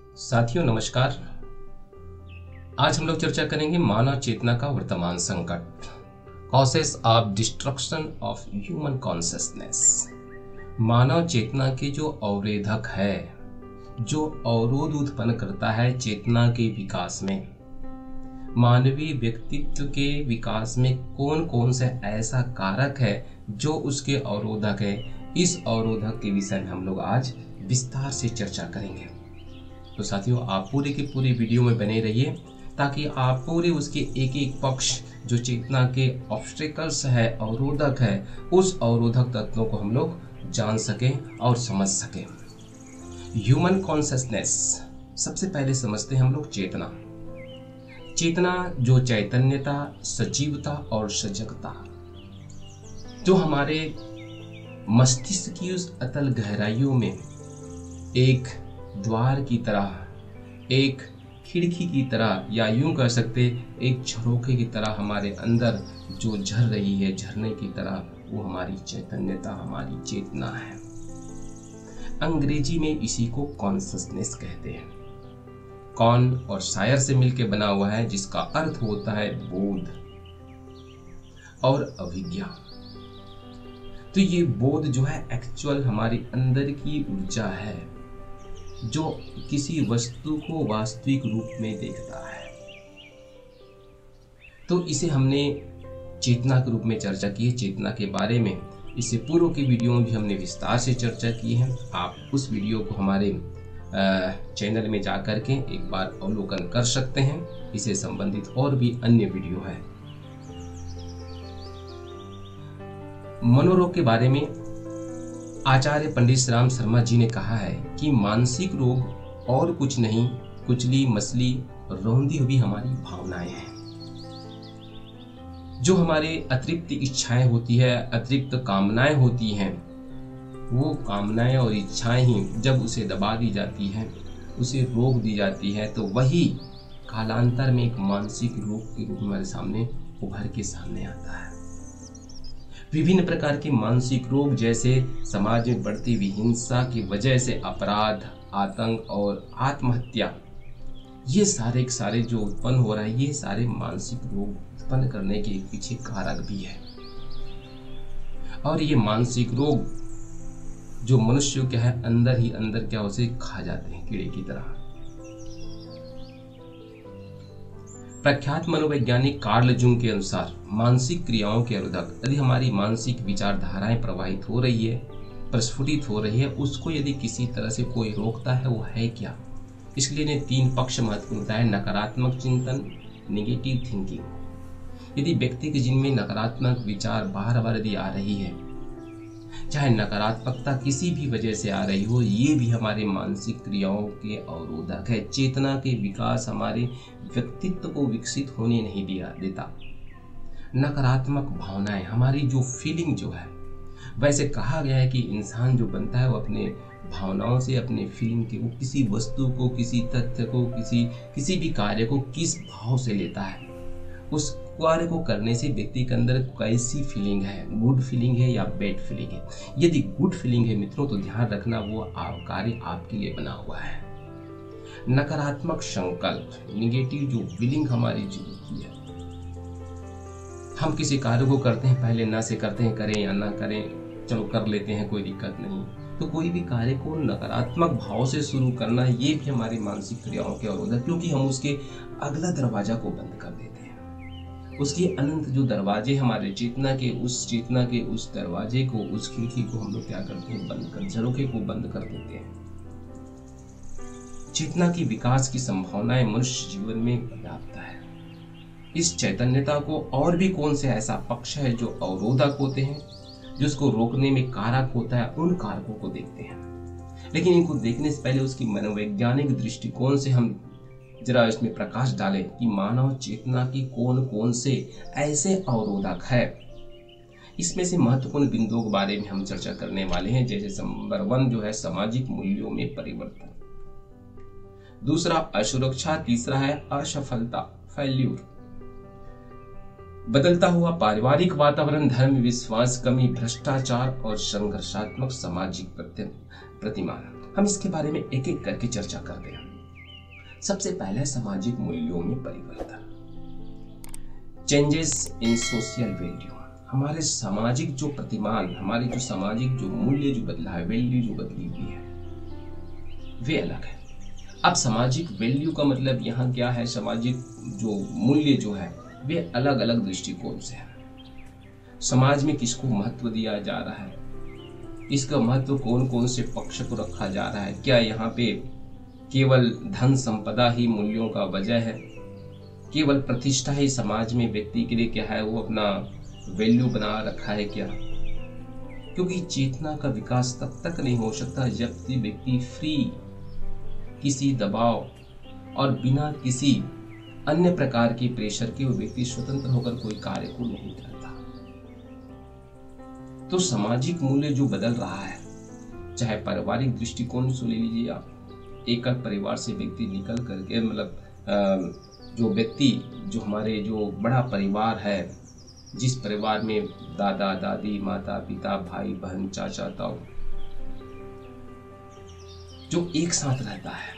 साथियों, नमस्कार। आज हम लोग चर्चा करेंगे मानव चेतना का वर्तमान संकट causes of destruction of human consciousness मानव चेतना के जो अवरोधक है, जो अवरोध उत्पन्न करता है चेतना के विकास में, मानवीय व्यक्तित्व के विकास में कौन कौन से ऐसा कारक है जो उसके अवरोधक है, इस अवरोधक के विषय में हम लोग आज विस्तार से चर्चा करेंगे। तो साथियों, आप पूरे के पूरे वीडियो में बने रहिए ताकि आप पूरे उसके एक एक पक्ष, जो चेतना के ऑब्स्टिकल्स है, अवरोधक है, उस अवरोधक तत्वों को हम लोग जान सकें और समझ सकें। ह्यूमन कॉन्सियसनेस सबसे पहले समझते हैं हम लोग चेतना। चेतना जो चैतन्यता, सजीवता और सजगता, जो हमारे मस्तिष्क की उस अतल गहराइयों में एक द्वार की तरह, एक खिड़की की तरह, या यूँ कह सकते, एक झरोखे की तरह हमारे अंदर जो झर रही है, झरने की तरह वो हमारी चैतन्यता, हमारी चेतना है। अंग्रेज़ी में इसी को कॉन्सियसनेस कहते हैं। कौन और शायर से मिलकर बना हुआ है, जिसका अर्थ होता है बोध और अभिज्ञा। तो ये बोध जो है एक्चुअल हमारे अंदर की ऊर्जा है। जो किसी वस्तु को वास्तविक रूप में देखता है। तो इसे हमने चेतना के रूप में चर्चा की है। चेतना के बारे में इससे पूर्व के वीडियो में भी हमने विस्तार से चर्चा की है। आप उस वीडियो को हमारे चैनल में जा कर के एक बार अवलोकन कर सकते हैं। इसे संबंधित और भी अन्य वीडियो है। मनोरोग के बारे में आचार्य पंडित श्राम शर्मा जी ने कहा है कि मानसिक रोग और कुछ नहीं, कुचली, मसली, रौंदी हुई हमारी भावनाएँ हैं। जो हमारे अतिरिक्त इच्छाएँ होती है, अतिरिक्त कामनाएँ होती हैं, वो कामनाएँ और इच्छाएँ ही जब उसे दबा दी जाती है, उसे रोक दी जाती है तो वही कालांतर में एक मानसिक रोग के रूप में हमारे सामने, उभर के सामने आता है। विभिन्न प्रकार के मानसिक रोग जैसे समाज में बढ़ती हुई हिंसा की वजह से अपराध, आतंक और आत्महत्या, ये सारे के सारे जो उत्पन्न हो रहा है, ये सारे मानसिक रोग उत्पन्न करने के पीछे कारक भी है। और ये मानसिक रोग जो मनुष्य क्या है, अंदर ही अंदर क्या उसे खा जाते हैं, कीड़े की तरह। प्रख्यात मनोवैज्ञानिक कार्ल जुंग के अनुसार, मानसिक क्रियाओं के अवरोधक यदि हमारी मानसिक विचारधाराएँ प्रवाहित हो रही है, प्रस्फुटित हो रही है, उसको यदि किसी तरह से कोई रोकता है, वो है क्या? इसलिए ने तीन पक्ष महत्वपूर्ण बताया नकारात्मक चिंतन निगेटिव थिंकिंग यदि व्यक्ति के जिनमें नकारात्मक विचार बार बार यदि आ रही है चाहे नकारात्मकता किसी भी वजह से आ रही हो, ये भी हमारे मानसिक क्रियाओं के अवरोधक है। चेतना के विकास हमारे व्यक्तित्व को विकसित होने नहीं दिया देता। नकारात्मक भावनाएँ, हमारी जो फीलिंग जो है, वैसे कहा गया है कि इंसान जो बनता है वो अपने भावनाओं से, अपने फीलिंग के, वो किसी वस्तु को, किसी तथ्य को, किसी किसी भी कार्य को किस भाव से लेता है, उस कार्य को करने से व्यक्ति के अंदर कैसी फीलिंग है? गुड फीलिंग है या बैड फीलिंग है? यदि गुड फीलिंग है मित्रों तो ध्यान रखना वो आप कार्य आपके लिए बना हुआ है। नकारात्मक संकल्प निगेटिव जो फीलिंग हमारी जीवन की है। हम किसी कार्य को करते हैं, पहले ना से करते हैं, करें या ना करें, चलो कर लेते हैं, कोई दिक्कत नहीं। तो कोई भी कार्य को नकारात्मक भाव से शुरू करना, ये भी हमारी मानसिक क्रियाओं के अवरोध है क्योंकि हम उसके अगला दरवाज़ा को बंद कर हैं उसके अनंत जो दरवाजे हमारे चेतना के, उस चेतना के, उस दरवाजे को, उस खिड़की को हम लोग क्या करते हैं? बंद कर, झरोखे को बंद कर देते हैं। चेतना की विकास की संभावनाएँ मनुष्य जीवन में व्याप्त है। इस चैतन्यता को और भी कौन से ऐसा पक्ष है जो अवरोधक होते हैं, जिसको रोकने में कारक होता है, उन कारकों को देखते हैं। लेकिन इनको देखने से पहले उसकी मनोवैज्ञानिक दृष्टिकोण से हम जरा इसमें प्रकाश डालें कि मानव चेतना की कौन कौन से ऐसे अवरोधक है। इसमें से महत्वपूर्ण बिंदुओं के बारे में हम चर्चा करने वाले हैं, जैसे नंबर वन जो है सामाजिक मूल्यों में परिवर्तन। दूसरा, असुरक्षा। तीसरा है असफलता फेल्यूर बदलता हुआ पारिवारिक वातावरण, धर्म, विश्वास, कमी, भ्रष्टाचार और संघर्षात्मक सामाजिक प्रतिमान हम इसके बारे में एक एक करके चर्चा करते हैं। सबसे पहले सामाजिक मूल्यों में परिवर्तन। चेंजेस इन सोशल वैल्यू हमारे सामाजिक जो प्रतिमान, हमारे जो सामाजिक जो मूल्य जो बदला है वैल्यू जो बदली हुई है, वे अलग है। अब सामाजिक वैल्यू का मतलब यहाँ क्या है? सामाजिक जो मूल्य जो है, वे अलग अलग दृष्टिकोण से है। समाज में किसको महत्व दिया जा रहा है? इसका महत्व कौन कौन से पक्ष को रखा जा रहा है? क्या यहाँ पे केवल धन संपदा ही मूल्यों का वजह है। केवल प्रतिष्ठा ही समाज में व्यक्ति के लिए क्या है, वो अपना वैल्यू बना रखा है क्या? क्योंकि चेतना का विकास तब तक नहीं हो सकता जब व्यक्ति फ्री किसी दबाव और बिना किसी अन्य प्रकार के प्रेशर के वो व्यक्ति स्वतंत्र होकर कोई कार्य को नहीं करता। तो सामाजिक मूल्य जो बदल रहा है, चाहे पारिवारिक दृष्टिकोण से ले लीजिए आप एकल परिवार से व्यक्ति निकल करके मतलब जो व्यक्ति, जो हमारे जो बड़ा परिवार है, जिस परिवार में दादा, दादी, माता, पिता, भाई, बहन, चाचा, ताऊ, जो एक साथ रहता है,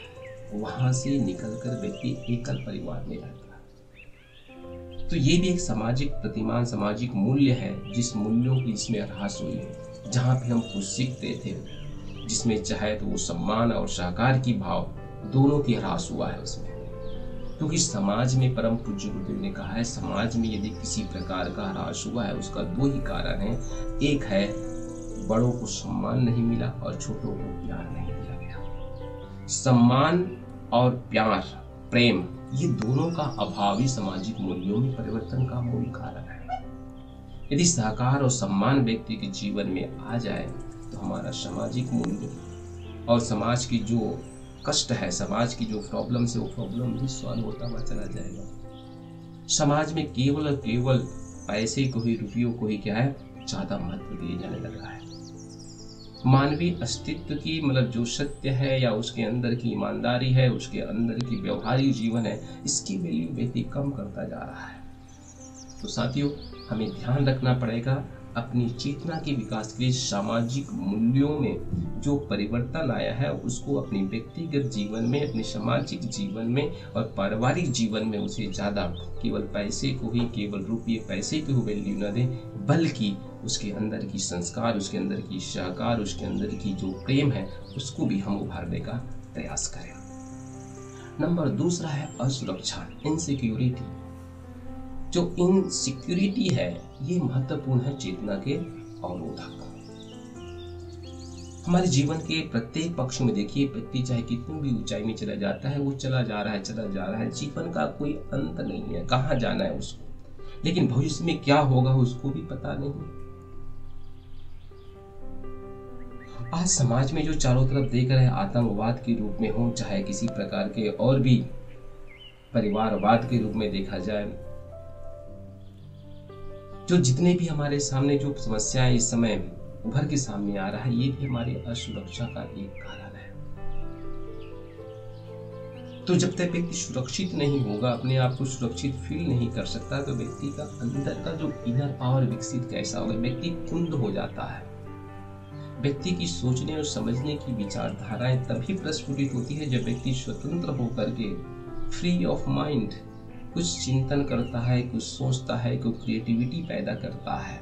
वहाँ से निकलकर व्यक्ति एकल परिवार में रहता है। तो ये भी एक सामाजिक प्रतिमान, सामाजिक मूल्य है, जिस मूल्यों की इसमें ह्रास हुई है, जहाँ पे हम कुछ सीखते थे। जिसमें चाहे तो वो सम्मान और सहकार की भाव दोनों की ह्रास हुआ है उसमें। क्योंकि समाज में परम पूज्य गुरुदेव ने कहा है, समाज में यदि किसी प्रकार का ह्रास हुआ है, उसका दो ही कारण है। एक है, बड़ों को सम्मान नहीं मिला और छोटों को प्यार नहीं दिया गया। सम्मान और प्यार, प्रेम, ये दोनों का अभाव ही सामाजिक मूल्यों में परिवर्तन का मूल कारण है। यदि सहकार और सम्मान व्यक्ति के जीवन में आ जाए तो हमारा सामाजिक मूल्य और समाज की जो कष्ट है, समाज की जो प्रॉब्लम है वो प्रॉब्लम भी सॉल्व होता हुआ चला जाएगा। समाज में केवल और केवल पैसे को ही, रुपयों को ही क्या है? ज़्यादा महत्व दिए जाने लगा है। मानवीय अस्तित्व की मतलब जो सत्य है या उसके अंदर की ईमानदारी है, उसके अंदर की व्यवहारिक जीवन है, इसकी वैल्यू व्यक्ति कम करता जा रहा है। तो साथियों, हमें ध्यान रखना पड़ेगा अपनी चेतना के विकास के लिए सामाजिक मूल्यों में जो परिवर्तन आया है, उसको अपने व्यक्तिगत जीवन में, अपने सामाजिक जीवन में और पारिवारिक जीवन में उसे ज़्यादा केवल पैसे को ही, केवल रुपये, पैसे को वैल्यू न दें, बल्कि उसके अंदर की संस्कार, उसके अंदर की सहकार, उसके अंदर की जो प्रेम है, उसको भी हम उभारने का प्रयास करें। नंबर दूसरा है असुरक्षा इनसिक्योरिटी जो इनसिक्योरिटी है, ये महत्वपूर्ण है चेतना के अवरोधक। हमारे जीवन के प्रत्येक पक्ष में देखिए व्यक्ति चाहे कितनी भी ऊंचाई में चला जाता है, वो चला जा रहा है, चला जा रहा है। जीवन का कोई अंत नहीं है, कहाँ जाना है उसको? लेकिन भविष्य में क्या होगा उसको भी पता नहीं। आज समाज में जो चारों तरफ़ देख रहे हैं, आतंकवाद के रूप में हो, चाहे किसी प्रकार के और भी परिवारवाद के रूप में देखा जाए जो जितने भी हमारे सामने जो समस्याएँ इस समय उभर के सामने आ रहा है, ये भी हमारी असुरक्षा का एक कारण है। तो जब तक व्यक्ति सुरक्षित नहीं होगा, अपने आप को सुरक्षित फील नहीं कर सकता तो व्यक्ति का अंदर का जो इनर पावर विकसित कैसा होगा? व्यक्ति कुंद हो जाता है। व्यक्ति की सोचने और समझने की विचारधाराएँ तभी प्रस्फुटित होती है जब व्यक्ति स्वतंत्र होकर के फ्री ऑफ़ माइंड कुछ चिंतन करता है, कुछ सोचता है, कुछ क्रिएटिविटी पैदा करता है।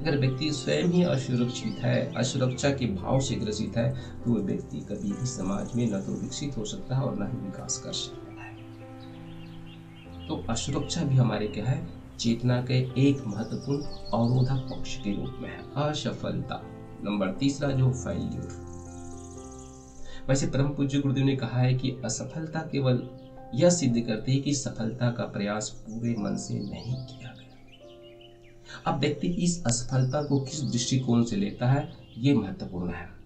अगर व्यक्ति स्वयं ही असुरक्षित है, असुरक्षा के भाव से ग्रसित है तो वह व्यक्ति कभी भी समाज में न तो विकसित हो सकता है और न ही विकास कर सकता है। तो असुरक्षा भी हमारे क्या है? चेतना के एक महत्वपूर्ण अवरोधक पक्ष के रूप में है। असफलता। नंबर तीसरा जो फेल्यूर वैसे परम पूज्य गुरुदेव ने कहा है कि असफलता केवल यह सिद्ध करती है कि सफलता का प्रयास पूरे मन से नहीं किया गया। अब व्यक्ति इस असफलता को किस दृष्टिकोण से लेता है, ये महत्वपूर्ण है।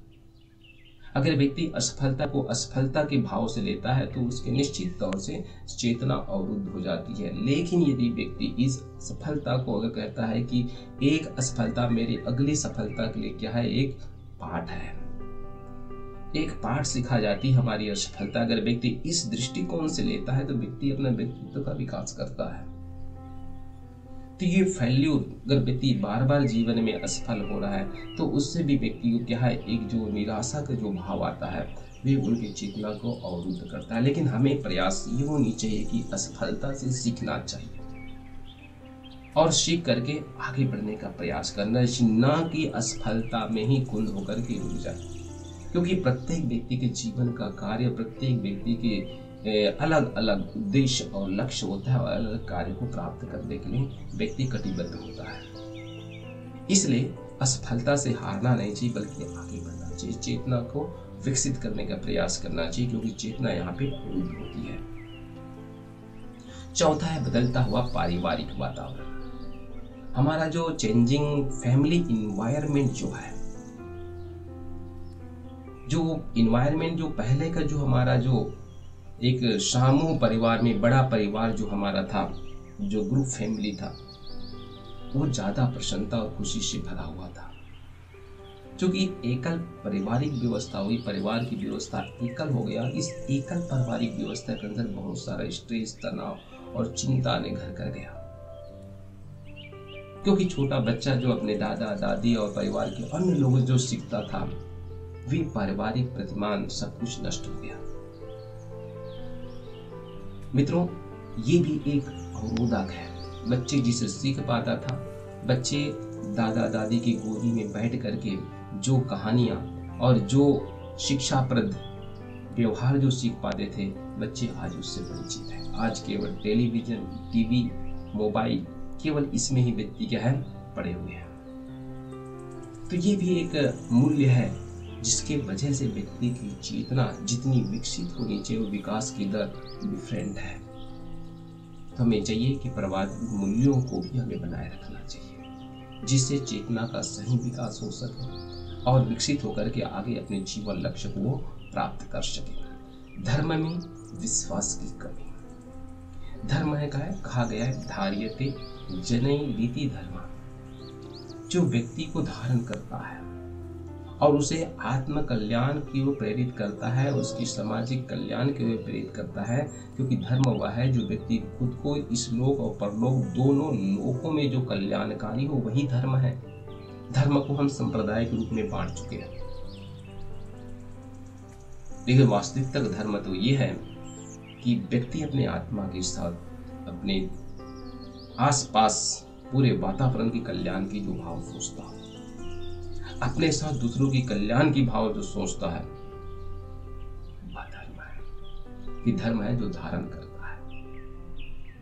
अगर व्यक्ति असफलता को असफलता के भाव से लेता है तो उसके निश्चित तौर से चेतना अवरुद्ध हो जाती है। लेकिन यदि व्यक्ति इस सफलता को अगर कहता है कि एक असफलता मेरी अगली सफलता के लिए क्या है, एक पाठ है। एक पाठ सिखा जाती है हमारी असफलता अगर व्यक्ति इस दृष्टिकोण से लेता है तो व्यक्ति अपना व्यक्तित्व का विकास करता है। तो ये फेल्यूर अगर व्यक्ति बार बार जीवन में असफल हो रहा है तो उससे भी व्यक्ति को क्या है? एक जो निराशा का जो भाव आता है, वे उनके चेतना को अवरुद्ध करता है। लेकिन हमें प्रयास ये होनी चाहिए कि असफलता से सीखना चाहिए और सीख करके आगे बढ़ने का प्रयास करना न कि असफलता में ही कुंद होकर के रुक जाए। क्योंकि प्रत्येक व्यक्ति के जीवन का कार्य, प्रत्येक व्यक्ति के अलग अलग उद्देश्य और लक्ष्य होता है और अलग अलग कार्य को प्राप्त करने के लिए व्यक्ति कटिबद्ध होता है। इसलिए असफलता से हारना नहीं चाहिए, बल्कि आगे बढ़ना चाहिए। चेतना को विकसित करने का प्रयास करना चाहिए, क्योंकि चेतना यहाँ पे अवरुद्ध होती है। चौथा है, बदलता हुआ पारिवारिक वातावरण। हमारा जो चेंजिंग फैमिली इन्वायरमेंट जो है जो इन्वायरमेंट जो पहले का जो हमारा जो एक समूह परिवार में, बड़ा परिवार जो हमारा था, जो ग्रुप फैमिली था, वो ज़्यादा प्रसन्नता और खुशी से भरा हुआ था। क्योंकि एकल पारिवारिक व्यवस्था हुई, परिवार की व्यवस्था एकल हो गया। इस एकल पारिवारिक व्यवस्था के अंदर बहुत सारा स्ट्रेस तनाव और चिंता ने घर कर गया। क्योंकि छोटा बच्चा जो अपने दादा, दादी और परिवार के अन्य लोगों जो सीखता था वे पारिवारिक प्रतिमान सब कुछ नष्ट हो गया। मित्रों, ये भी एक अवरोधक है। बच्चे जिसे सीख पाता था, बच्चे दादा दादी की गोदी में बैठ करके जो कहानियाँ और जो शिक्षाप्रद व्यवहार जो सीख पाते थे, बच्चे आज उससे वंचित हैं। आज केवल टेलीविज़न, टीवी, मोबाइल, केवल इसमें ही व्यक्ति क्या है पड़े हुए हैं। तो ये भी एक मूल्य है जिसके वजह से व्यक्ति की चेतना जितनी विकसित होनी चाहिए, वो विकास की दर डिफरेंट है। तो हमें चाहिए कि प्रवादी मूल्यों को भी हमें बनाए रखना चाहिए, जिससे चेतना का सही विकास हो सके और विकसित होकर के आगे अपने जीवन लक्ष्य को प्राप्त कर सके। धर्म में विश्वास की कमी। धर्म है कहा है, कहा गया है, धार्यते जनई रीति धर्म। जो व्यक्ति को धारण करता है और उसे आत्म कल्याण की ओर प्रेरित करता है, उसकी सामाजिक कल्याण की ओर प्रेरित करता है, क्योंकि धर्म वह है जो व्यक्ति खुद को इस लोक और परलोक दोनों लोकों में जो कल्याणकारी हो, वही धर्म है। धर्म को हम संप्रदाय के रूप में बांट चुके हैं। लेकिन वास्तविकता धर्म तो ये है कि व्यक्ति अपने आत्मा के साथ, अपने आसपास पूरे वातावरण के कल्याण की जो भाव सोचता है। अपने साथ दूसरों की कल्याण की भाव जो सोचता है, वह धर्म है। कि धर्म है जो धारण करता है।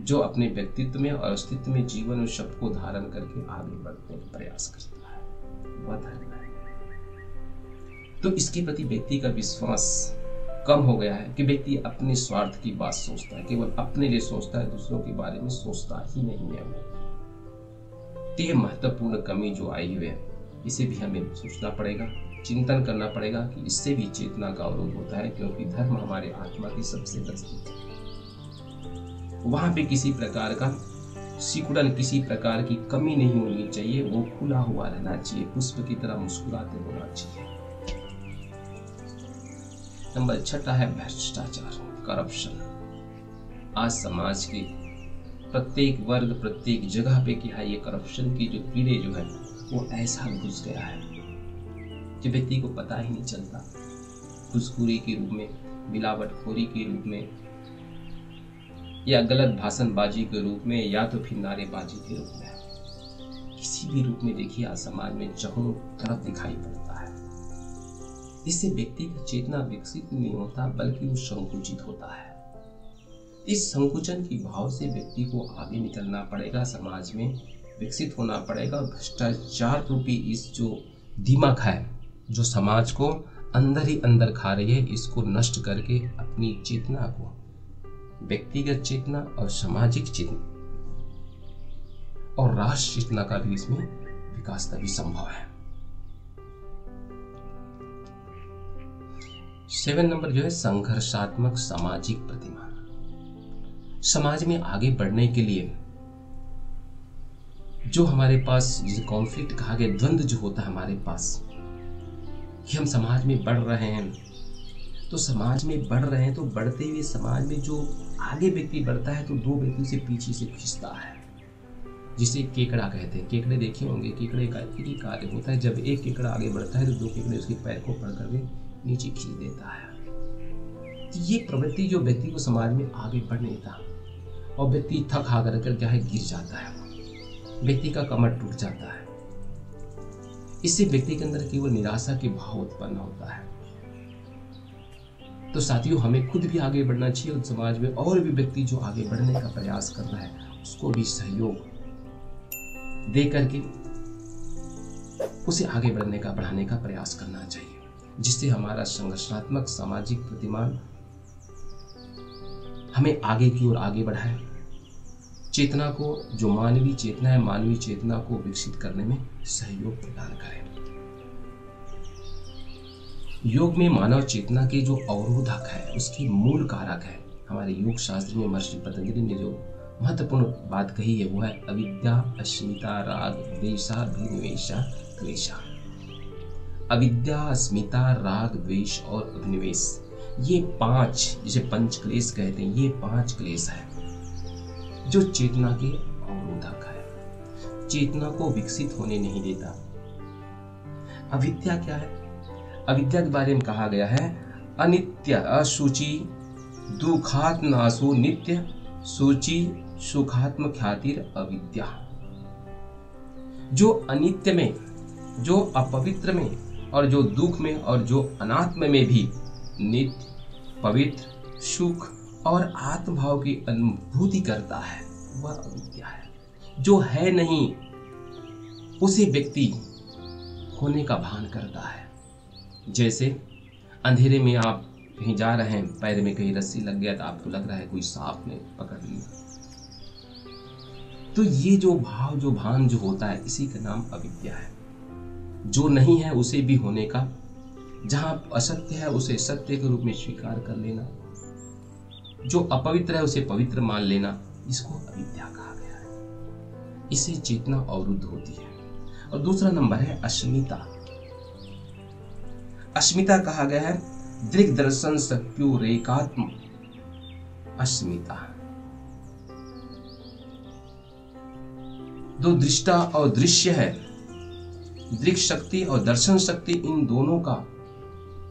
जो अपने व्यक्तित्व में और अस्तित्व में जीवन और शब्द को धारण करके आगे बढ़ने का प्रयास करता है, वह धर्म है। तो इसके प्रति व्यक्ति का विश्वास कम हो गया है कि व्यक्ति अपने स्वार्थ की बात सोचता है, केवल अपने लिए सोचता है, दूसरों के बारे में सोचता ही नहीं है वो। ये महत्वपूर्ण कमी जो आई हुई है इसे भी हमें सोचना पड़ेगा, चिंतन करना पड़ेगा कि इससे भी चेतना का अवरोध होता है, क्योंकि धर्म हमारे आत्मा की सबसे नज़दीक है। वहाँ पे किसी प्रकार का सिकुड़न, किसी प्रकार की कमी नहीं होनी चाहिए, वो खुला हुआ रहना चाहिए, पुष्प की तरह मुस्कुराते होना चाहिए। नंबर छठा है भ्रष्टाचार करप्शन आज समाज के प्रत्येक वर्ग, प्रत्येक जगह पे क्या है ये करप्शन की जो कीड़े जो है वो ऐसा घुस गया है, जो व्यक्ति को पता ही नहीं चलता। घुसखोरी के रूप में, मिलावटखोरी के रूप में, या गलत भाषणबाजी के रूप में, या तो फिर नारेबाजी के रूप में। किसी भी रूप में देखिए, आज समाज में चहुओं तरफ़ दिखाई पड़ता है। इससे व्यक्ति का चेतना विकसित नहीं होता, बल्कि वो संकुचित होता है। इस संकुचन की भाव से व्यक्ति को आगे निकलना पड़ेगा समाज में। विकसित होना पड़ेगा। भ्रष्टाचार रूपी इस जो दिमाग है, जो समाज को अंदर ही अंदर खा रही है, इसको नष्ट करके अपनी चेतना को, व्यक्तिगत चेतना और सामाजिक चेतना और राष्ट्र चेतना का भी इसमें विकास तभी संभव है। सेवन नंबर जो है, संघर्षात्मक सामाजिक प्रतिमा। समाज में आगे बढ़ने के लिए जो हमारे पास, जिसे कॉन्फ्लिक्ट कहा गया, द्वंद्व जो होता है हमारे पास, कि हम समाज में बढ़ रहे हैं। तो समाज में बढ़ रहे हैं तो बढ़ते हुए समाज में जो आगे व्यक्ति बढ़ता है तो दो व्यक्ति से पीछे से खींचता है, जिसे केकड़ा कहते हैं। केकड़े देखे होंगे, केकड़े का एक ही कार्य होता है, जब एक केकड़ा आगे बढ़ता है तो दो केकड़े उसके पैर को पकड़ करके नीचे खींच देता है। तो ये प्रवृत्ति जो व्यक्ति को समाज में आगे बढ़ नहीं था और व्यक्ति थक हागर कर क्या है गिर जाता है। व्यक्ति का कमर टूट जाता है। इससे व्यक्ति के अंदर केवल निराशा के भाव उत्पन्न होता है। तो साथियों, हमें खुद भी आगे बढ़ना चाहिए और समाज में और भी व्यक्ति जो आगे बढ़ने का प्रयास कर रहा है, उसको भी सहयोग दे करके उसे आगे बढ़ने का, बढ़ाने का प्रयास करना चाहिए, जिससे हमारा संघर्षात्मक सामाजिक प्रतिमान हमें आगे की ओर आगे बढ़ाए। चेतना को, जो मानवीय चेतना है, मानवीय चेतना को विकसित करने में सहयोग प्रदान करें। योग में मानव चेतना के जो अवरोधक है, उसकी मूल कारक है। हमारे योग शास्त्र में महर्षि पतंजलि ने जो महत्वपूर्ण बात कही है, वो है अविद्या, अस्मिता, राग, द्वेषा अभिनिवेशा क्लेशा। अविद्या, अस्मिता, राग, द्वेष और अभिनिवेश ये पाँच, जिसे पंच क्लेश कहते हैं, ये पाँच क्लेश है। जो चेतना के अवरोधक है। चेतना को विकसित होने नहीं देता। अविद्या क्या है? अविद्या के बारे में कहा गया है, अनित्य अशुचि दुखात्म नित्य सूची सुखात्म ख्यातिर अविद्या। जो अनित्य में, जो अपवित्र में और जो दुख में और जो अनात्म में भी नित्य, पवित्र, सुख और आत्मभाव की अनुभूति करता है, वह अविद्या है। जो है नहीं, उसे व्यक्ति होने का भान करता है। जैसे अंधेरे में आप कहीं जा रहे हैं, पैर में कहीं रस्सी लग गया तो आपको लग रहा है कोई सांप ने पकड़ लिया तो ये जो भाव, जो भान जो होता है, इसी का नाम अविद्या है। जो नहीं है, उसे भी होने का, जहाँ असत्य है, उसे सत्य के रूप में स्वीकार कर लेना। जो अपवित्र है उसे पवित्र मान लेना, इसको अविद्या कहा गया है। इसे चेतना अवरुद्ध होती है। और दूसरा नंबर है अस्मिता अस्मिता कहा गया है दृग दर्शन सक्यु रेखात्म। अस्मिता दो दृष्टा और दृश्य है। दृक शक्ति और दर्शन शक्ति इन दोनों का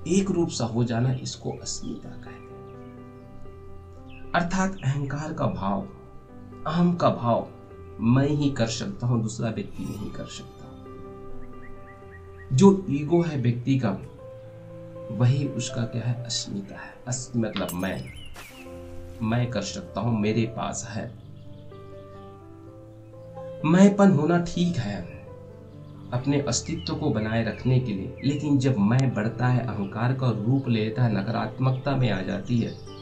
एक रूप सा हो जाना इसको अस्मिता कहते हैं अर्थात अहंकार का भाव, अहम का भाव मैं ही कर सकता हूँ, दूसरा व्यक्ति नहीं कर सकता। जो ईगो है व्यक्ति का, वही उसका क्या है? अस्मिता है। अस मतलब मैं। मैं कर सकता हूँ, मेरे पास है। मैंपन होना ठीक है अपने अस्तित्व को बनाए रखने के लिए, लेकिन जब मैं बढ़ता है, अहंकार का रूप लेता है, नकारात्मकता में आ जाती है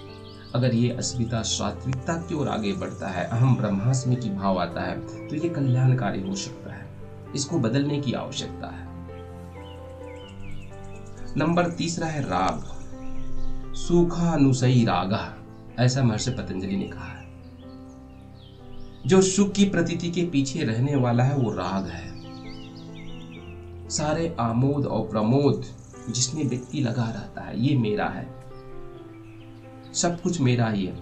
अगर ये अस्मिता सात्विकता की ओर आगे बढ़ता है, अहम ब्रह्मास्मि की भाव आता है तो ये कल्याणकारी हो सकता है। इसको बदलने की आवश्यकता है। नंबर तीसरा है राग। सुखानुसई राग, ऐसा महर्षि पतंजलि ने कहा है। जो सुख की प्रतीति के पीछे रहने वाला है, वो राग है। सारे आमोद और प्रमोद जिसमें व्यक्ति लगा रहता है, ये मेरा है। सब कुछ मेरा ही है।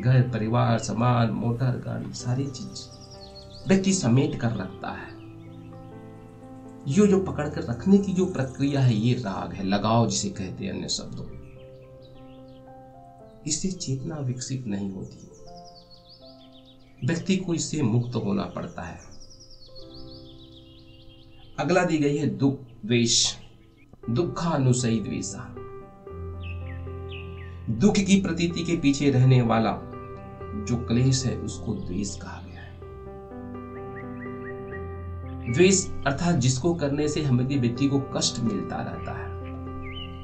घर, परिवार सामान मोटर, गाड़ी, सारी चीज़। व्यक्ति समेट कर रखता है। यो जो पकड़ कर रखने की जो प्रक्रिया है, ये राग है, लगाव जिसे कहते हैं अन्य शब्दों इससे चेतना विकसित नहीं होती। व्यक्ति को इससे मुक्त होना पड़ता है। अगला दी गई है दुख द्वेश दुखानुसई द्वेषा। दुख की प्रतीति के पीछे रहने वाला जो क्लेश है, उसको द्वेष कहा गया है। द्वेष अर्थात जिसको करने से हमें व्यक्ति को कष्ट मिलता रहता है,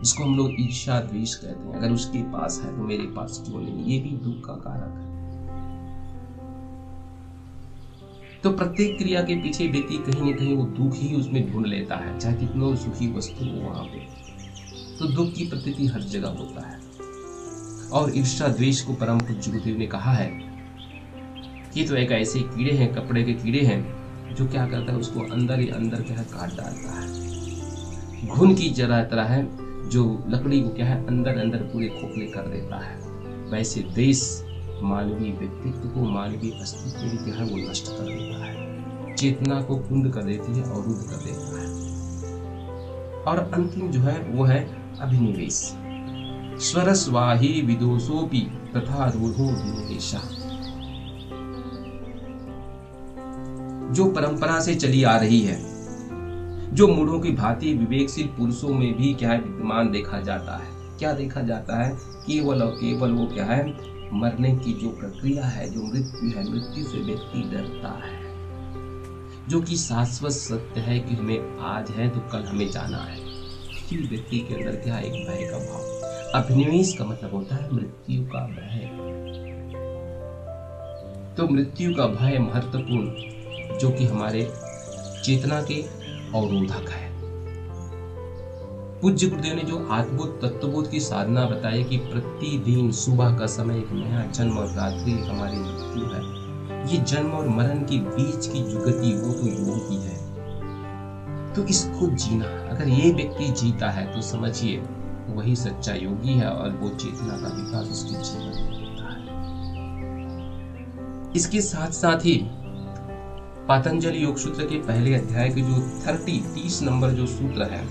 जिसको हम लोग ईर्षा द्वेष कहते हैं। अगर उसके पास है तो मेरे पास क्यों नहीं? ये भी दुख का कारक है। तो प्रत्येक क्रिया के पीछे व्यक्ति कहीं ना कहीं वो दुख ही उसमें ढूंढ लेता है, चाहे कितना सुखी वस्तु हो वहाँ पे। तो दुख की प्रतीति हर जगह होता है। और ईर्षा द्वेष को परम पूज्य गुरुदेव ने कहा है। कि तो एक ऐसे कीड़े हैं, कपड़े के कीड़े हैं, जो क्या करता है, उसको अंदर ही अंदर क्या है, काट डालता है। घुन की जरा तरह है, जो लकड़ी को क्या है, अंदर अंदर पूरे खोखले कर देता है। वैसे देश मानवीय व्यक्तित्व को मानवीय अस्तित्व भी क्या है, वो नष्ट कर देता है। चेतना को कुंद कर देती है और रुद्ध कर देता है। और अंतिम जो है, वो है अभिनिवेश। स्वरस्वाही तथा रूढ़ो जो परंपरा से चली आ रही है, जो मूढ़ों की भांति विवेकशील पुरुषों में भी क्या है विद्यमान देखा जाता है? क्या देखा जाता है? केवल और केवल वो क्या है? मरने की जो प्रक्रिया है, जो मृत्यु है, मृत्यु से व्यक्ति डरता है। जो कि शाश्वत सत्य है कि हमें आज है तो कल हमें जाना है। व्यक्ति के अंदर क्या एक भय का भाव। अभिनिवेश का मतलब होता है मृत्यु का भय। तो मृत्यु का भय महत्वपूर्ण, जो कि हमारे चेतना के अवरोधक है। पूज्य गुरुदेव ने जो आत्मबोध तत्वबोध की साधना बताई कि प्रतिदिन सुबह का समय एक नया जन्म और रात्रि हमारी मृत्यु है, ये जन्म और मरण के बीच की जो गति वो तो योग की है। तो इसको जीना, अगर ये व्यक्ति जीता है तो समझिए वही सच्चा योगी है और वो चेतना का विकास उसके जीवन में होता है। इसके साथ साथ ही पातंजलि योग सूत्र के पहले अध्याय के जो थर्टी, तीस नंबर जो सूत्र है,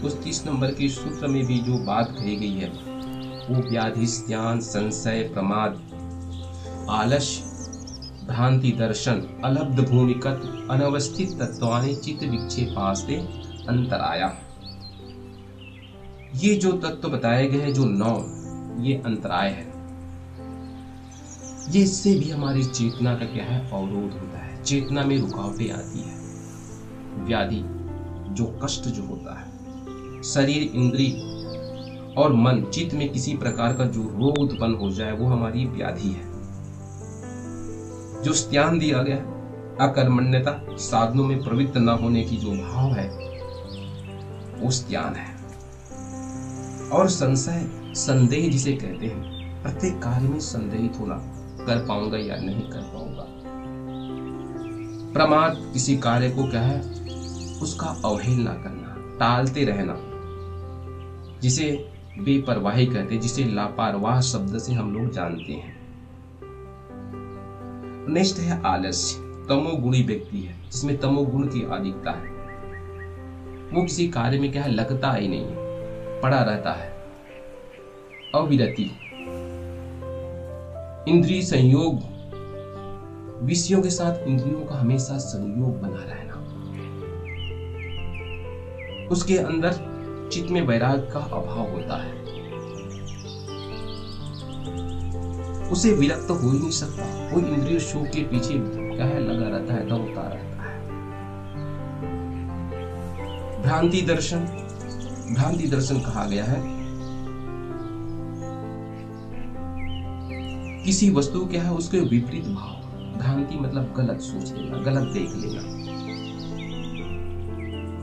उस तीस नंबर के सूत्र में भी जो बात कही गई है, वो व्याधि ज्ञान संशय, प्रमाद आलस्य भ्रांति दर्शन, अलब्ध भूमिकत अनवस्थित तत्वानि चित्त विक्षेपास्ते अंतराया। ये जो तत्व बताए गए हैं, जो नौ, ये अंतराय है। ये इससे भी हमारी चेतना का क्या है? अवरोध होता है। चेतना में रुकावटें आती है। व्याधि, जो कष्ट जो होता है, शरीर इंद्री और मन, चित्त में किसी प्रकार का जो रोग उत्पन्न हो जाए, वो हमारी व्याधि है। जो स्त्यान दिया गया अकर्मण्यता, साधनों में प्रवृत्त न होने की जो भाव है, वो स्त्यान है। और संशय, संदेह जिसे कहते हैं, प्रत्येक कार्य में संदेहित होना कर पाऊँगा या नहीं कर पाऊँगा। प्रमाद किसी कार्य को क्या है उसका अवहेलना करना, टालते रहना, जिसे बेपरवाही कहते हैं, जिसे लापरवाह शब्द से हम लोग जानते हैं। नेक्स्ट है आलस्य, तमोगुणी व्यक्ति है, जिसमें तमोगुण की अधिकता है। वो किसी कार्य में क्या है लगता ही नहीं है। पड़ा रहता है। अविरति। इंद्रिय संयोग, विषयों के साथ इंद्रियों का हमेशा संयोग बना रहना। उसके अंदर चित्त में वैराग का अभाव होता है। उसे विरक्त तो हो ही नहीं सकता। वो इंद्रिय शोक के पीछे क्या है लगा रहता है, दौड़ता रहता है। भ्रांति दर्शन भ्रांति दर्शन कहा गया है। किसी वस्तु क्या है, उसके विपरीत भाव। भ्रांति मतलब गलत सोच लेना, गलत देख लेना।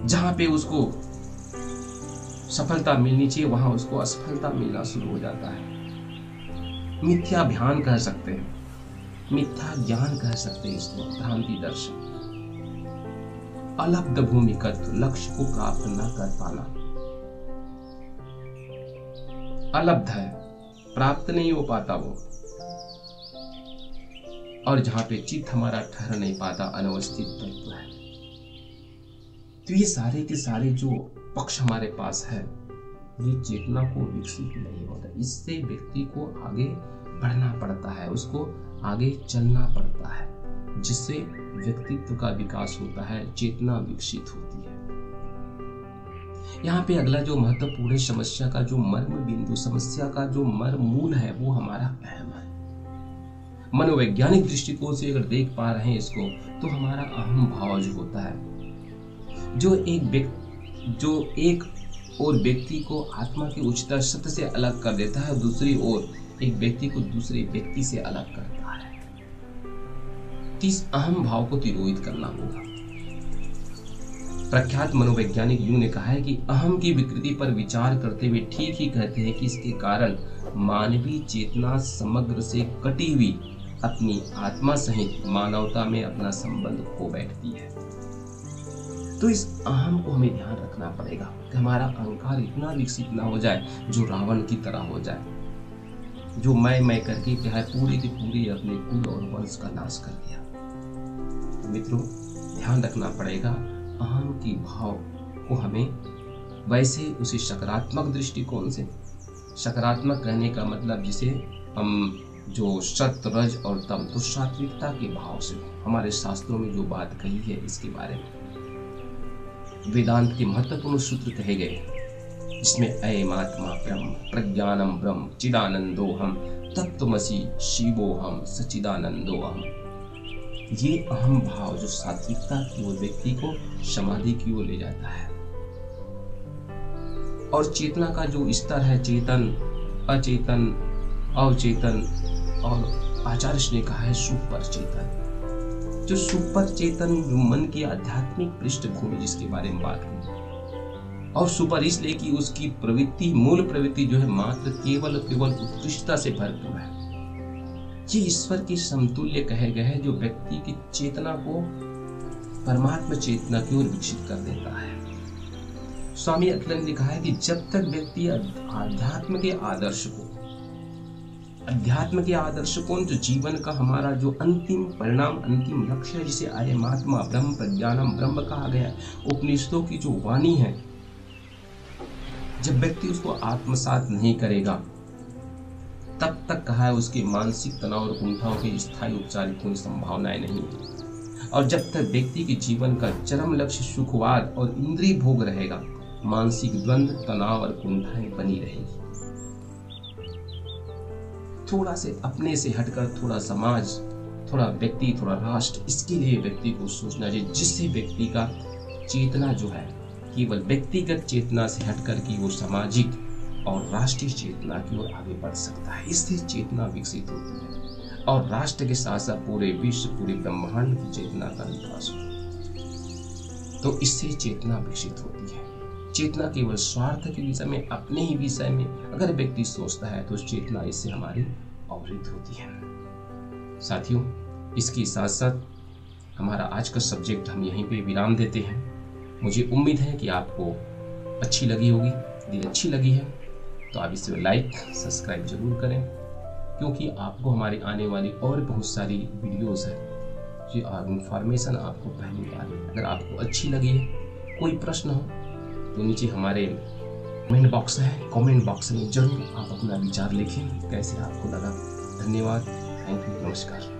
जहाँ पे उसको सफलता मिलनी चाहिए, वहाँ उसको असफलता मिलना शुरू हो जाता है। मिथ्या ध्यान कह सकते हैं। मिथ्या ज्ञान कह सकते हैं इसको भ्रांति दर्शन। अलब्ध भूमिकत लक्ष्य को प्राप्त न कर पाना। अलब्ध है, प्राप्त नहीं हो पाता वो। और जहाँ पे चित्त हमारा ठहर नहीं पाता, अनवस्थित तत्व है। तो ये सारे के सारे जो पक्ष हमारे पास है, ये चेतना को विकसित नहीं होता। इससे व्यक्ति को आगे बढ़ना पड़ता है, उसको आगे चलना पड़ता है, जिससे व्यक्तित्व का विकास होता है, चेतना विकसित होती है। यहाँ पे अगला जो महत्वपूर्ण समस्या का, जो मर्म बिंदु, समस्या का जो मर्म मूल है, वो हमारा अहम है। मनोवैज्ञानिक दृष्टिकोण से अगर देख पा रहे हैं इसको तो हमारा अहम भाव जो होता है, जो एक व्यक्ति जो एक और व्यक्ति को आत्मा के उच्चतर सत्य से अलग कर देता है, दूसरी ओर एक व्यक्ति को दूसरे व्यक्ति से अलग करता है। इस अहम भाव को तिरोहित करना होगा। प्रख्यात मनोवैज्ञानिक यू ने कहा है कि अहम की विकृति पर विचार करते हुए ठीक ही कहते हैं कि इसके कारण मानवीय चेतना समग्र से कटी हुई अपनी आत्मा सहित मानवता में अपना संबंध खो बैठती है। तो इस अहम को हमें ध्यान रखना पड़ेगा कि हमारा अहंकार इतना विकसित ना हो जाए, जो रावण की तरह हो जाए, जो मैं मैं करके क्या है, पूरी की पूरी अपने कुल और वंश का नाश कर दिया। तो मित्रों, ध्यान रखना पड़ेगा अहम की भाव को हमें वैसे उसी सकारात्मक दृष्टिकोण से, सकारात्मक कहने का मतलब जिसे हम जो सत, रज और तम तो सात्विकता के भाव से, हमारे शास्त्रों में जो बात कही है इसके बारे में। वेदांत के महत्वपूर्ण सूत्र कहे गए इसमें अयमात्मा ब्रह्म प्रज्ञानम ब्रह्म चिदानंदो हम तत्वमसी शिवो हम सचिदानंदो हम ये अहम भाव जो सात्विकता की ओर व्यक्ति को समाधि की ओर ले जाता है। और चेतना का जो स्तर है, चेतन, अचेतन, अवचेतन और आचार्य ने कहा है सुपर चेतन जो सुपर चेतन जो मन की आध्यात्मिक पृष्ठभूमि जिसके बारे में बात की और सुपर इसलिए कि उसकी प्रवृत्ति, मूल प्रवृत्ति जो है मात्र केवल केवल उत्कृष्टता से भरपूर है। ये ईश्वर के समतुल्य कहे गए हैं जो व्यक्ति की चेतना को परमात्मा चेतना की ओर विकसित कर देता है। स्वामी अतलन ने कहा है कि जब तक व्यक्ति आध्यात्म के आदर्श को अध्यात्म के आदर्श को जो जीवन का हमारा जो अंतिम परिणाम, अंतिम लक्ष्य है, जिसे आय महात्मा ब्रह्म प्रज्ञानम ब्रह्म कहा गया उपनिषदों की जो वाणी है, जब व्यक्ति उसको आत्मसात नहीं करेगा तब तक कहा है उसके मानसिक तनाव और कुंठाओं के स्थायी उपचार की कोई संभावनाएँ नहीं और जब तक व्यक्ति के जीवन का चरम लक्ष्य सुखवाद और इंद्रिय भोग रहेगा, मानसिक द्वंद, तनाव और कुंठाएँ बनी रहेगी। थोड़ा से अपने से हटकर थोड़ा समाज, थोड़ा व्यक्ति, थोड़ा राष्ट्र, इसके लिए व्यक्ति को सोचना चाहिए। जिससे व्यक्ति का चेतना जो है, केवल व्यक्तिगत चेतना से हटकर की वो सामाजिक और राष्ट्रीय चेतना की ओर आगे बढ़ सकता है। इससे चेतना विकसित होती है और राष्ट्र के साथ साथ पूरे विश्व, पूरे ब्रह्मांड की चेतना का विकास होता है। तो इससे चेतना विकसित होती है। चेतना केवल स्वार्थ के विषय में, अपने ही विषय में अगर व्यक्ति सोचता है तो चेतना इससे हमारी अवृत होती है। साथियों, इसके साथ साथ हमारा आज का सब्जेक्ट हम यहीं पे विराम देते हैं। मुझे उम्मीद है कि आपको अच्छी लगी होगी यदि अच्छी लगी है। तो आप इसे लाइक सब्सक्राइब ज़रूर करें, क्योंकि आपको हमारी आने वाली और बहुत सारी वीडियोस है जो इंफॉर्मेशन आपको पहले बार अगर आपको अच्छी लगी है कोई प्रश्न हो तो नीचे हमारे कमेंट बॉक्स है। कमेंट बॉक्स में ज़रूर आप अपना विचार लिखें। कैसे आपको लगा? धन्यवाद। थैंक यू नमस्कार।